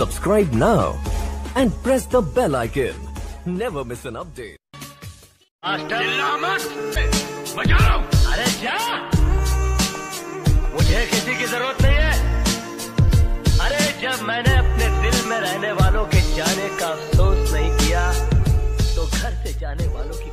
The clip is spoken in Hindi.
Subscribe now and press the bell icon. Never miss an update. मुझे किसी की ज़रूरत नहीं है अरे जब मैंने अपने दिल में रहने वालों के जाने का अफसोस नहीं किया तो घर से जाने वालों की